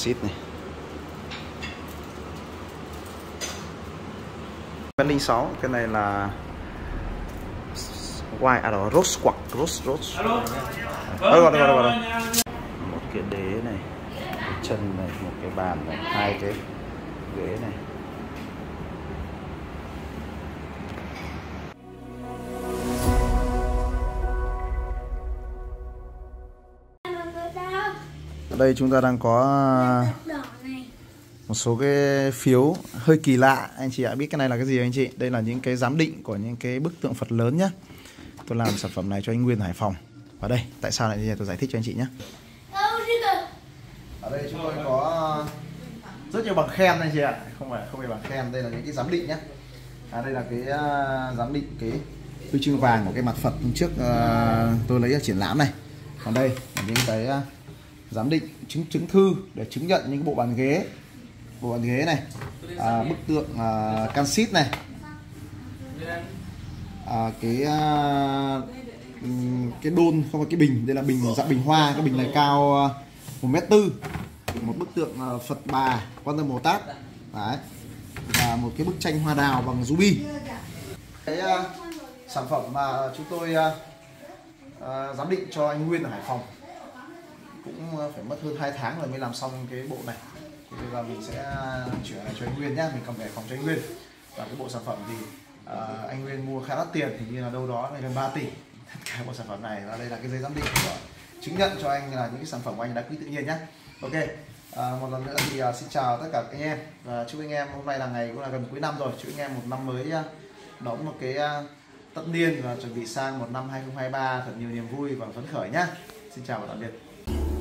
xít này F06 cái này là white à đó rose quặc rose rose Alo. Gọi đây. chào anh. một cái đế này cái chân này một cái bàn này hai cái ghế này ở đây chúng ta đang có này. một số cái phiếu hơi kỳ lạ. Anh chị ạ biết cái này là cái gì anh chị? Đây là những cái giám định của những cái bức tượng Phật lớn nhá. Tôi làm sản phẩm này cho anh Nguyên Hải Phòng. Và đây tại sao lại như vậy tôi giải thích cho anh chị nhé ở đây chúng tôi có rất nhiều bằng khen anh chị ạ. Không phải không phải bằng khen đây là những cái giám định nhé à, đây là cái uh, giám định cái huy chương vàng của cái mặt Phật hôm trước uh, tôi lấy ở triển lãm này. Còn đây là những cái uh, giám định chứng chứng thư để chứng nhận những bộ bàn ghế bộ bàn ghế này à, bức tượng à, canxit này. À, cái à, cái đôn không phải cái bình đây là bình dạng bình hoa cái bình này cao à, một mét tư. Một bức tượng à, Phật bà quan tâm Bồ Tát. Đấy. Và một cái bức tranh hoa đào bằng ruby. Cái à, sản phẩm mà chúng tôi à, à, giám định cho anh Nguyên ở Hải Phòng phải mất hơn 2 tháng rồi mới làm xong cái bộ này. Thì bây giờ mình sẽ à, chuyển lại cho anh Nguyên nhá mình cầm về phòng cho anh Nguyên. Và cái bộ sản phẩm thì uh, anh Nguyên mua khá đắt tiền thì như là đâu đó là gần 3 tỷ. Tất cả bộ sản phẩm này và đây là cái giấy giám định của chứng nhận cho anh là những cái sản phẩm của anh đã quý tự nhiên nhá. Ok à, một lần nữa thì uh, xin chào tất cả các anh em. Và chúc anh em hôm nay là ngày cũng là gần cuối năm rồi chúc anh em một năm mới uh, đón một cái uh, tất niên và chuẩn bị sang một năm 2023 thật nhiều niềm vui và phấn khởi nhá. Xin chào và tạm biệt.